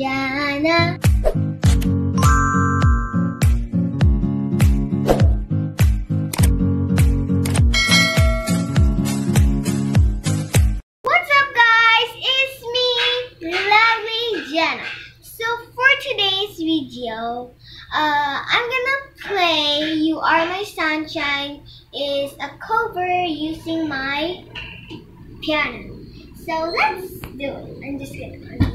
Jhana so for today's video, uh, I'm gonna play You Are My Sunshine is a cover using my piano. So let's do it. I'm just gonna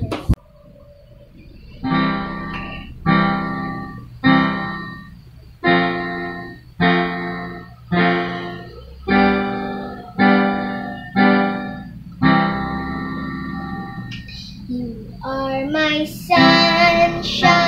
You are my sunshine.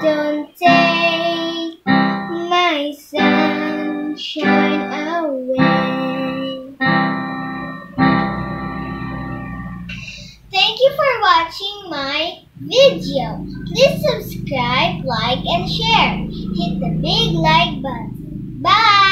don't take my sunshine away. Thank you for watching my video. Please subscribe, like, and share. Hit the big like button. Bye!